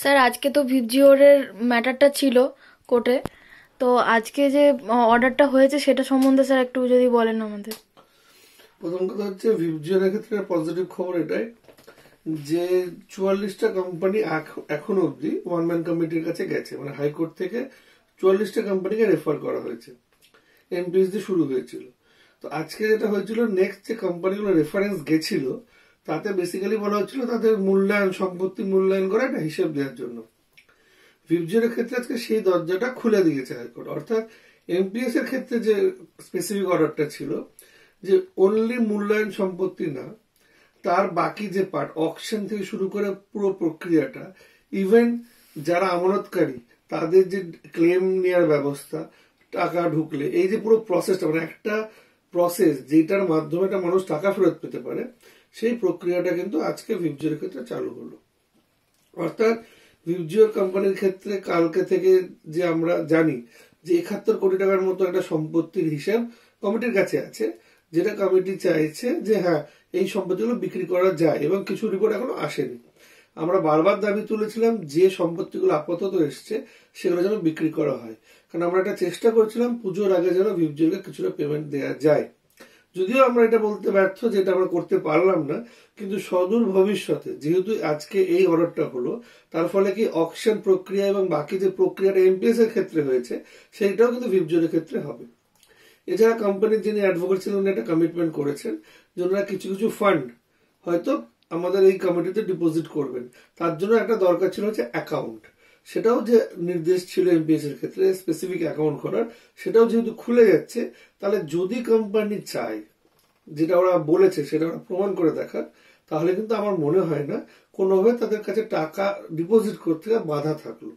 Sir, আজকে তো ভিপজিওরের ম্যাটারটা ছিল কোর্টে। তো আজকে যে অর্ডারটা হয়েছে সেটা সম্বন্ধে স্যার একটু যদি বলেন আমাদের। প্রথম কথা হচ্ছে ভিপজিওরের ক্ষেত্রে পজিটিভ খবর এটাই যে চুয়াল্লিশটা কোম্পানি এখনও অবধি ওয়ান ম্যান কমিটির কাছে গেছে। মানে হাইকোর্ট থেকে চুয়াল্লিশটা কোম্পানিকে রেফার করা হয়েছে। এমপিএস দিয়ে শুরু হয়েছিল। তো আজকে যেটা হয়েছিল নেক্সট যে কোম্পানিগুলো রেফারেন্স গেছিল তাতে বেসিক্যালি বলা হচ্ছিল তাদের মূল্যায়ন, সম্পত্তি মূল্যায়ন করে একটা হিসেব দেওয়ার জন্য। ভিপজিওর ক্ষেত্রে আজকে সেই দরজাটা খুলে দিয়েছে হাইকোর্ট। অর্থাৎ এমপিএস এর ক্ষেত্রে যে স্পেসিফিক অর্ডারটা ছিল, যে অনলি মূল্যায়ন সম্পত্তি না, তার বাকি যে পার্ট অকশন থেকে শুরু করে পুরো প্রক্রিয়াটা ইভেন যারা আমানতকারী, তাদের যে ক্লেম নেওয়ার ব্যবস্থা, টাকা ঢুকলে, এই যে পুরো প্রসেসটা মানে একটা প্রসেস যেটার মাধ্যমে একটা মানুষ টাকা ফেরত পেতে পারে সেই প্রক্রিয়াটা কিন্তু আজকে ভিপজিওর ক্ষেত্রে চালু হলো। অর্থাৎ ভিপজিওর কোম্পানির ক্ষেত্রে কালকে থেকে যে আমরা জানি যে একাত্তর কোটি টাকার মতো একটা সম্পত্তির হিসাব কমিটির কাছে আছে, যেটা কমিটি চাইছে যে হ্যাঁ এই সম্পত্তিগুলো বিক্রি করা যায় এবং কিছু রিপোর্ট এখনও আসেনি। আমরা বারবার দাবি তুলেছিলাম যে সম্পত্তিগুলো আপাতত এসছে, সেগুলো যেন বিক্রি করা হয়। কারণ আমরা একটা চেষ্টা করছিলাম পুজোর আগে যেন ভিপজিওকে কিছুটা পেমেন্ট দেওয়া যায়। যদিও আমরা এটা বলতে ব্যর্থ যে এটা আমরা করতে পারলাম না, কিন্তু সদূর ভবিষ্যতে, যেহেতু আজকে এই অর্ডারটা হলো, তার ফলে কি অকশন প্রক্রিয়া এবং বাকি যে প্রক্রিয়াটা এমপিএস এর ক্ষেত্রে হয়েছে, সেইটাও কিন্তু ভিপজোরের ক্ষেত্রে হবে। এছাড়া কোম্পানির যিনি অ্যাডভোকেট ছিলেন, উনি একটা কমিটমেন্ট করেছেন যে ওনারা কিছু কিছু ফান্ড হয়তো আমাদের এই কমিটিতে ডিপোজিট করবেন। তার জন্য একটা দরকার ছিল হচ্ছে অ্যাকাউন্ট সেটাও যে নির্দেশ ছিল এমপিএস এর ক্ষেত্রে স্পেসিফিক অ্যাকাউন্ট করার সেটাও যেহেতু খুলে যাচ্ছে, তাহলে যদি কোম্পানি চায়, যেটা ওরা বলেছে, সেটা ওরা প্রমাণ করে দেখার, তাহলে কিন্তু আমার মনে হয় না কোনোভাবে তাদের কাছে টাকা ডিপোজিট করতে বাধা থাকল।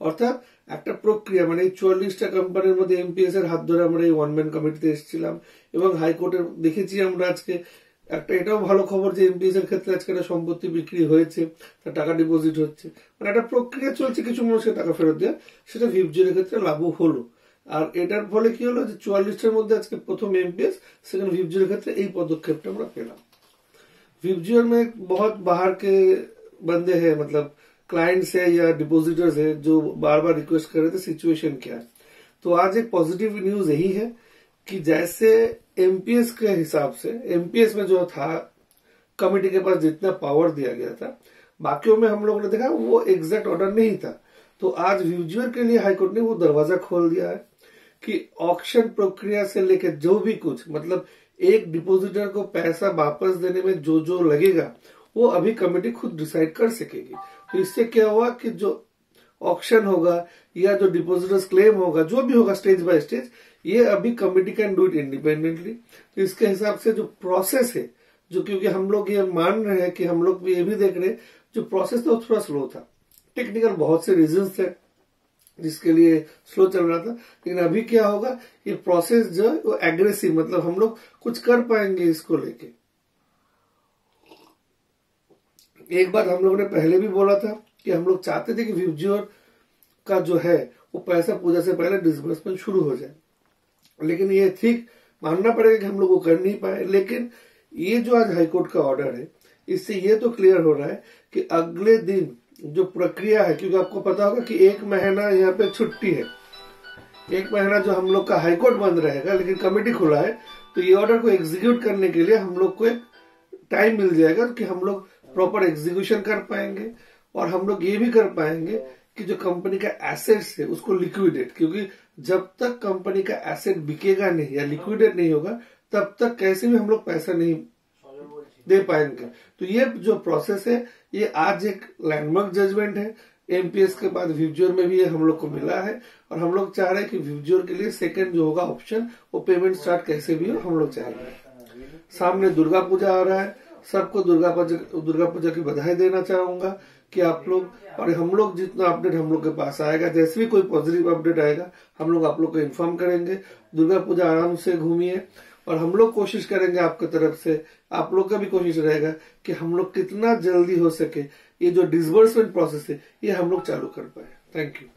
অর্থাৎ একটা প্রক্রিয়া মানে এই চুয়াল্লিশটা কোম্পানির মধ্যে এমপিএস এর হাত ধরে আমরা এই ওয়ান ম্যান কমিটিতে এসেছিলাম, এবং হাইকোর্টের দেখেছি আমরা আজকে একটা এটাও ভালো খবর যে এমপিএস এর ক্ষেত্রে আজকে একটা সম্পত্তি বিক্রি হয়েছে তার টাকা ডিপোজিট হচ্ছে মানে একটা প্রক্রিয়া চলছে কিছু মানুষের টাকা ফেরত দেওয়া সেটা ভিপজির ক্ষেত্রে লাভও হলো আর এটার ফলে কি হলো যে চুয়াল্লিশটার মধ্যে আজকে প্রথম এমপিএস সেখানে ভিপজির ক্ষেত্রে এই পদক্ষেপটা আমরা পেলাম ভিপজিওর में बहुत बाहर के बंदे हैं मतलब क्लाइंट्स है या डिपोजिटर्स है जो बार बार रिक्वेस्ट कर रहे थे सिचुएशन क्या है तो आज एक पॉजिटिव न्यूज यही है कि जैसे एमपीएस के हिसाब से एमपीएस में जो था, कमेटी के पास जितना पावर दिया गया था, बाकियों में हम लोगों ने देखा वो एग्जैक्ट ऑर्डर नहीं था। तो आज व्यूजर के लिए हाईकोर्ट ने वो दरवाज़ा खोल दिया है कि ऑक्शन प्रक्रिया से लेकर जो भी कुछ मतलब एक डिपोजिटर को पैसा वापस देने में जो जो लगेगा, वो अभी कमेटी खुद डिसाइड कर सकेगी। तो इससे क्या हुआ कि जो ऑक्शन होगा या जो डिपोजिटर्स क्लेम होगा, जो भी होगा स्टेज बाय स्टेज ये अभी committee can do it independently तो इसके हिसाब से जो प्रोसेस है, जो क्योंकि हम लोग ये मान रहे हैं कि हम लोग भी ये भी देख रहे हैं, जो प्रोसेस था वो थोड़ा स्लो था। टेक्निकल बहुत से रीजन थे, जिसके लिए स्लो चल रहा था। लेकिन अभी क्या होगा, ये प्रोसेस जो है वो एग्रेसिव मतलब हम लोग कुछ कर पाएँगे इसको लेके। एक बात हम लोग ने पहले भी बोला था कि हम लोग चाहते थे कि व्यूज्योर का जो है, वो पैसा पूजा से पहले डिसबर्समेंट शुरू हो जाए। लेकिन ये ठीक मानना पड़ेगा कि हम लोग वो कर नहीं पाए। लेकिन ये जो आज हाईकोर्ट का ऑर्डर है, इससे ये तो क्लियर हो रहा है कि अगले दिन जो प्रक्रिया है, क्योंकि आपको पता होगा कि एक महीना यहाँ पे छुट्टी है। एक महीना जो हम लोग का हाईकोर्ट बंद रहेगा, लेकिन कमेटी खुला है तो ये ऑर्डर को एग्जीक्यूट करने के लिए हम लोग को एक टाइम मिल जाएगा कि हम लोग प्रॉपर एग्जीक्यूशन कर पाएँगे और हम लोग ये भी कर पाएँगे कि जो कंपनी का एसेट्स है, उसको लिक्विडेट क्योंकि जब तक कंपनी का एसेट बिकेगा नहीं या लिक्विडेट नहीं होगा, तब तक कैसे भी हम लोग पैसा नहीं दे पाएँगे। तो ये जो प्रोसेस है, ये आज एक लैंडमार्क जजमेंट है। एमपीएस के बाद व्यूजर में भी ये हम लोग को मिला है और हम लोग चाह रहे हैं कि व्यूजर के लिए सेकंड जो होगा ऑप्शन वो पेमेंट स्टार्ट कैसे भी हो, हम लोग चाहेंगे सामने दुर्गा पूजा आ रहा है, सबको दुर्गा पूजा दुर्गा पूजा की बधाई देना चाहूँगा। कि आप लोग, और हम लोग जितना अपडेट हम लोग के पास आएगा, जैसे भी कोई पॉजिटिव अपडेट आएगा, हम लोग आप लोग को इन्फॉर्म करेंगे। दुर्गा पूजा आराम से घूमिए, और हम लोग कोशिश करेंगे आपके तरफ़ से, आप लोग का भी कोशिश रहेगा कि हम लोग कितना जल्दी हो सके, ये जो डिसबर्समेंट प्रोसेस है, ये हम लोग चालू कर पाए। Thank you